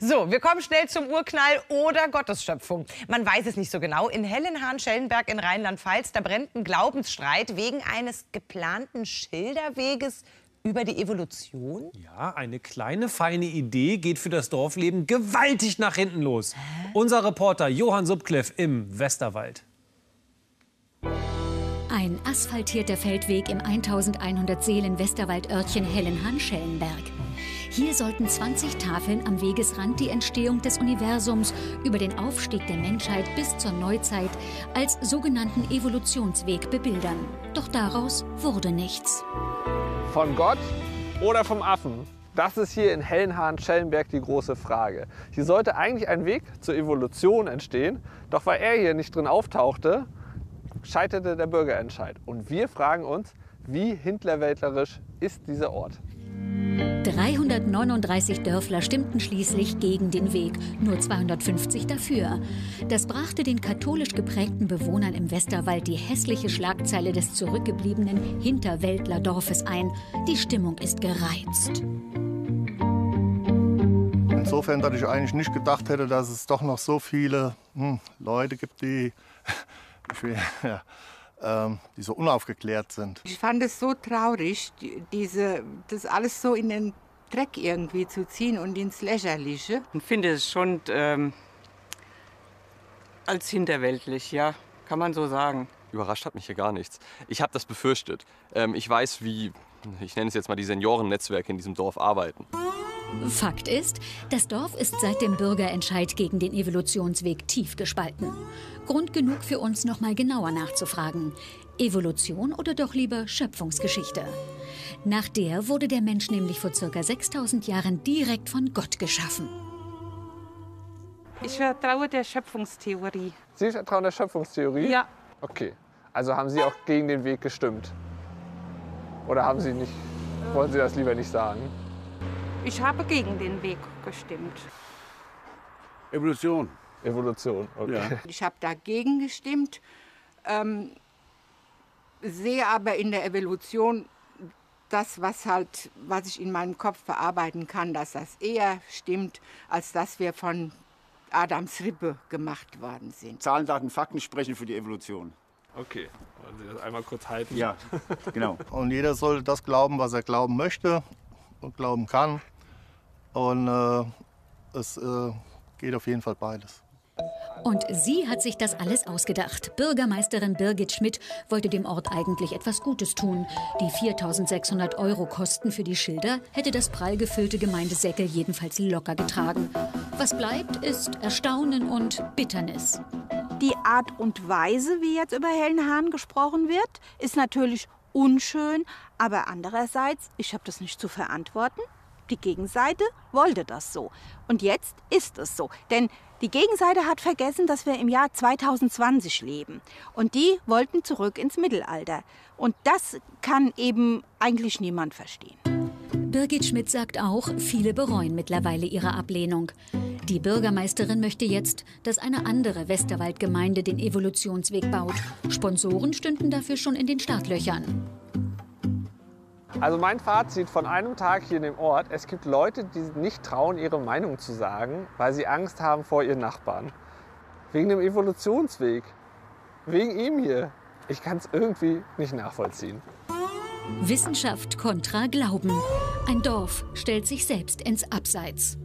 So, wir kommen schnell zum Urknall oder Gottesschöpfung. Man weiß es nicht so genau. In Hellenhahn-Schellenberg in Rheinland-Pfalz, da brennt ein Glaubensstreit wegen eines geplanten Schilderweges über die Evolution? Ja, eine kleine feine Idee geht für das Dorfleben gewaltig nach hinten los. Hä? Unser Reporter Johann Subkliff im Westerwald. Ein asphaltierter Feldweg im 1100 Seelen Westerwaldörtchen Hellenhahn-Schellenberg. Hier sollten 20 Tafeln am Wegesrand die Entstehung des Universums über den Aufstieg der Menschheit bis zur Neuzeit als sogenannten Evolutionsweg bebildern. Doch daraus wurde nichts. Von Gott oder vom Affen? Das ist hier in Hellenhahn-Schellenberg die große Frage. Hier sollte eigentlich ein Weg zur Evolution entstehen, doch weil er hier nicht drin auftauchte, scheiterte der Bürgerentscheid. Und wir fragen uns, wie hintlerwäldlerisch ist dieser Ort? 339 Dörfler stimmten schließlich gegen den Weg, nur 250 dafür. Das brachte den katholisch geprägten Bewohnern im Westerwald die hässliche Schlagzeile des zurückgebliebenen Hinterwäldlerdorfes ein. Die Stimmung ist gereizt. Insofern, dass ich eigentlich nicht gedacht hätte, dass es doch noch so viele hm, Leute gibt, die, will, ja, ähm, die so unaufgeklärt sind. Ich fand es so traurig, diese, das alles so in den Dreck irgendwie zu ziehen und ins Lächerliche. Ich finde es schon ähm, als hinterweltlich, ja, kann man so sagen. Überrascht hat mich hier gar nichts. Ich habe das befürchtet. Ähm, ich weiß, wie, ich nenne es jetzt mal die Seniorennetzwerke in diesem Dorf arbeiten. Fakt ist, das Dorf ist seit dem Bürgerentscheid gegen den Evolutionsweg tief gespalten. Grund genug für uns, noch mal genauer nachzufragen. Evolution oder doch lieber Schöpfungsgeschichte? Nach der wurde der Mensch nämlich vor ca. 6000 Jahren direkt von Gott geschaffen. Ich vertraue der Schöpfungstheorie. Sie vertrauen der Schöpfungstheorie? Ja. Okay. Also haben Sie auch gegen den Weg gestimmt? Oder haben Sie nicht, wollen Sie das lieber nicht sagen? Ich habe gegen den Weg gestimmt. Evolution. Evolution, okay. Ja. Ich habe dagegen gestimmt, ähm, sehe aber in der Evolution das, was, halt, was ich in meinem Kopf verarbeiten kann, dass das eher stimmt, als dass wir von Adams Rippe gemacht worden sind. Zahlen, Daten, Fakten sprechen für die Evolution. Okay, wollen Sie das einmal kurz halten? Ja, genau. Und jeder soll das glauben, was er glauben möchte und glauben kann. Und äh, es äh, geht auf jeden Fall beides. Und sie hat sich das alles ausgedacht. Bürgermeisterin Birgit Schmidt wollte dem Ort eigentlich etwas Gutes tun. Die 4600 Euro Kosten für die Schilder hätte das prall gefüllte Gemeindesäckel jedenfalls locker getragen. Was bleibt, ist Erstaunen und Bitternis. Die Art und Weise, wie jetzt über Hellenhahn gesprochen wird, ist natürlich unschön, aber andererseits, ich habe das nicht zu verantworten. Die Gegenseite wollte das so. Und jetzt ist es so. Denn die Gegenseite hat vergessen, dass wir im Jahr 2020 leben. Und die wollten zurück ins Mittelalter. Und das kann eben eigentlich niemand verstehen. Birgit Schmidt sagt auch, viele bereuen mittlerweile ihre Ablehnung. Die Bürgermeisterin möchte jetzt, dass eine andere Westerwaldgemeinde den Evolutionsweg baut. Sponsoren stünden dafür schon in den Startlöchern. Also mein Fazit von einem Tag hier in dem Ort, es gibt Leute, die nicht trauen, ihre Meinung zu sagen, weil sie Angst haben vor ihren Nachbarn. Wegen dem Evolutionsweg. Wegen ihm hier. Ich kann es irgendwie nicht nachvollziehen. Wissenschaft kontra Glauben. Ein Dorf stellt sich selbst ins Abseits.